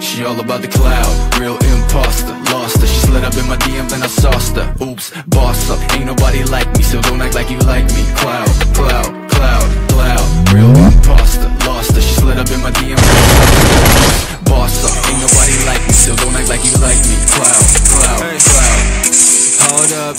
She all about the cloud, real imposter Lost her, she slid up in my DM then I sauced her. Oops, boss up, ain't nobody like me So don't act like you like me. Cloud, cloud, cloud, cloud Real imposter, lost her. She slid up in my DM then I sauced her. Boss up, ain't nobody like me So don't act like you like me. Cloud, cloud, cloud Hold up,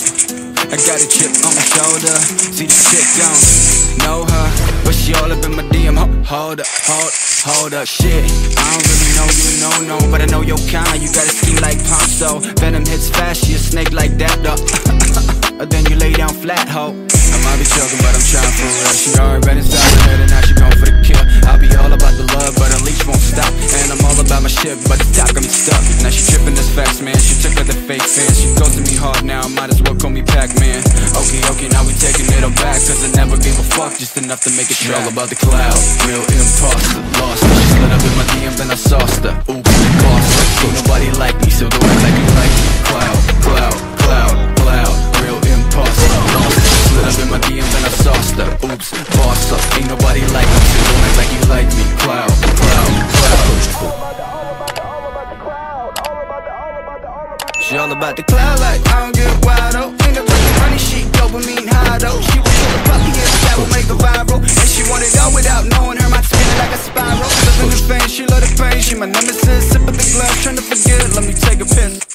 I got a chip on my shoulder. See the chick don't know her But she all up in my DM Ho- Hold up, hold, hold up. Shit, I don't really know you, no, no. But I know your kind, you got a scheme like Ponzo. Venom hits fast, she a snake like that, though. Then you lay down flat, ho. I might be joking, but I'm trying for real. She already been inside her head and now she going for the kill. I'll be all about the love, but her leash won't stop. And I'm all about my shit, but the top got me stuck. Now she tripping this fast, man. She the fake fans. She to me hard now, might as well call me Pac-Man. Okay, okay, now we taking it all back Cause I never gave a fuck, just enough to make it all about the cloud, real imposter Lost. Her, she slid up in my DM then I sauced her. Oops, boss ain't nobody like me So don't act like you like me. Cloud, cloud, cloud, cloud Real imposter Lost. Her, she slid up in my DM then I sauced her. Oops, boss up, ain't nobody like me So don't act like you like me. Cloud, She all about the cloud like I don't get wild oh Ain't no fucking money, she dopamine high though She was so puppy and that will make her viral And she want it all without knowing her mind spinning like a spiral Living the pain, she love the pain She my nemesis, the glass, trying to forget Let me take a piss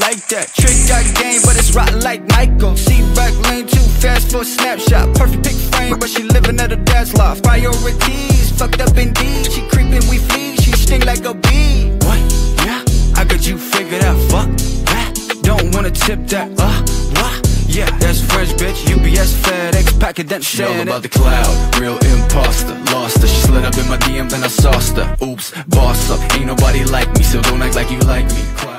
like that. Trick got game, but it's rotten like Michael. See back lane too fast for a snapshot. Perfect pick frame, but she living at a dad's loft. Priorities fucked up indeed. She creeping, we flee. She sting like a bee. What? Yeah, I got you tip that, uh, what? Yeah, that's fresh, bitch. UPS, FedEx, packet that shit. All about the cloud, real imposter. Lost her. She slid up in my DM, then I sauced her. Oops, boss up. Ain't nobody like me, so don't act like you like me.